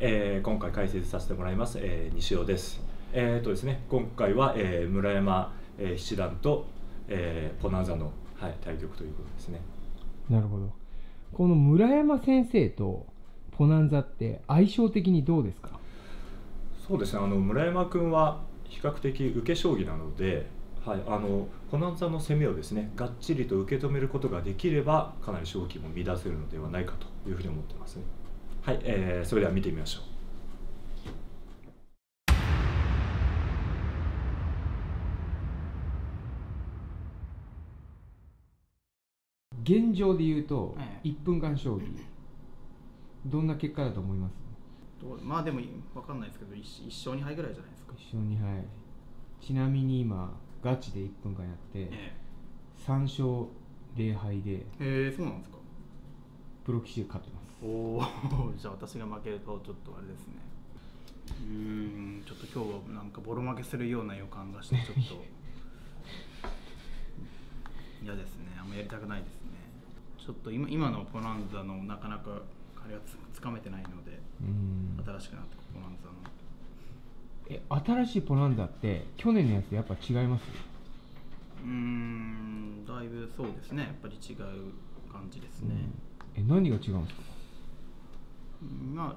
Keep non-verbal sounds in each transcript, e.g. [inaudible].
えー、今回解説させてもらいます、えー、西尾です。えーとですね、今回は、えー、村山、えー、七段と、えー、ポナンザの、はい、対局ということですね。なるほど。この村山先生とポナンザって相性的にどうですか？そうですねあの村山君は比較的受け将棋なので、はい、あのポナンザの攻めをですねがっちりと受け止めることができればかなり勝機も乱せるのではないかというふうに思ってますね。はい、えー、それでは見てみましょう。現状で言うと、1分間将棋、どんな結果だと思います？まあでも分かんないですけど 1, 1勝2敗ぐらいじゃないですか。1勝2敗。ちなみに今ガチで1分間やって、え3勝0敗で。へえそうなんですかプロ棋士が勝ってます。おおじゃあ私が負けるとちょっとあれですね。うんちょっと今日はなんかボロ負けするような予感がして [laughs] ちょっと。嫌ですね。あんまやりたくないですね。ちょっと今今のポナンザのなかなかあれがつつかめてないので新しくなったポナンザの。え新しいポナンザって去年のやつとやっぱ違います？うんだいぶそうですね。やっぱり違う感じですね、え何が違うんですか？まあ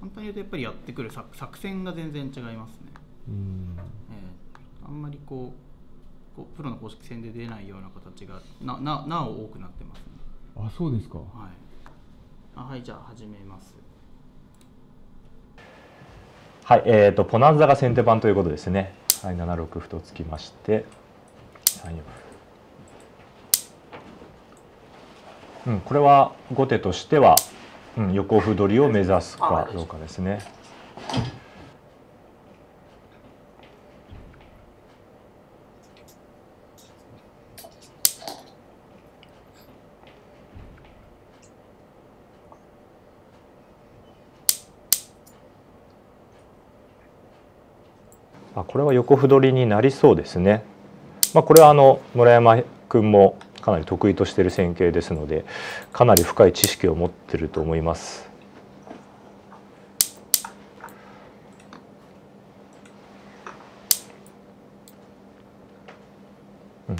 簡単に言うとやっぱりやってくる作作戦が全然違いますね。うんえー、あんまりこうこうプロの公式戦で出ないような形がなななお多くなってます、ね、あそうですか。はいあはいじゃあ始めます。はいえーと、ポナンザが先手番ということですね。はい7六歩と突きまして3四歩。うん、これは後手としてはうん、横歩取りを目指すかどうかですね。あこれは横歩取りになりそうですね。まあ、これはあの村山君もかなり得意としている戦型ですのでかなり深い知識を持ってると思います。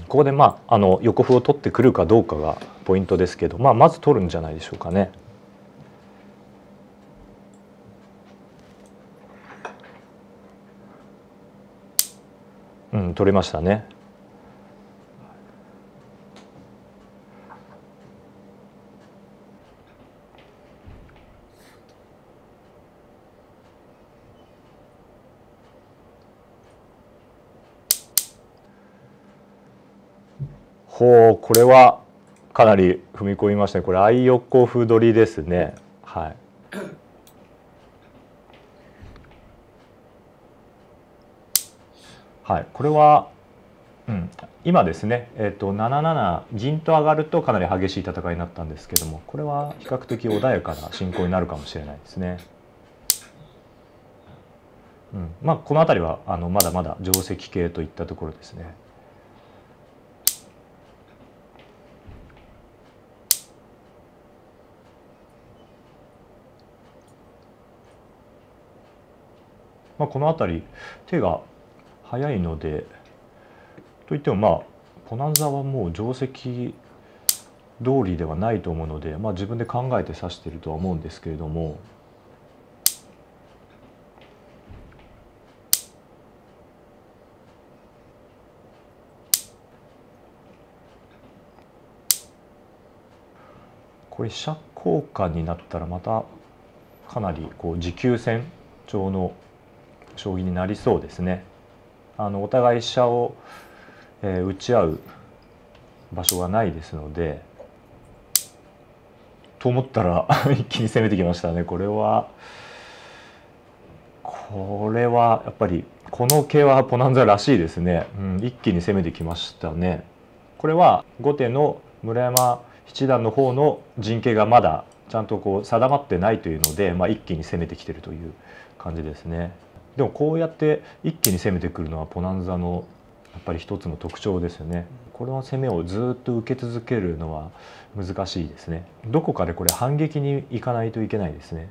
ここでまああの横歩を取ってくるかどうかがポイントですけど、まあ、まず取るんじゃないでしょうかね。うん、取れましたね。ほうこれはかなり踏み込みましたね。これ相横歩取りですね。はい。はい。これは、うん、今ですね、えーと、7七銀と上がるとかなり激しい戦いになったんですけどもこれは比較的穏やかな進行になるかもしれないですね。うん、まあこの辺りはあのまだまだ定石系といったところですね。まあ、この辺り手が早いのでといってもまあポナンザはもう定石通りではないと思うので、まあ、自分で考えて指しているとは思うんですけれども。これ飛車交換になったらまたかなりこう持久戦調の将棋になりそうですね。あのお互い飛車を、えー、打ち合う場所がないですのでと思ったら [laughs] 一気に攻めてきましたねこれはこれはやっぱりこの桂はポナンザらしいですね、うん、一気に攻めてきましたねこれは後手の村山七段の方の陣形がまだちゃんとこう定まってないというので、まあ、一気に攻めてきてるという感じですね。でもこうやって一気に攻めてくるのはポナンザのやっぱり一つの特徴ですよね。この攻めをずっと受け続けるのは難しいですね。どこかでこれ反撃に行かないといけないですね。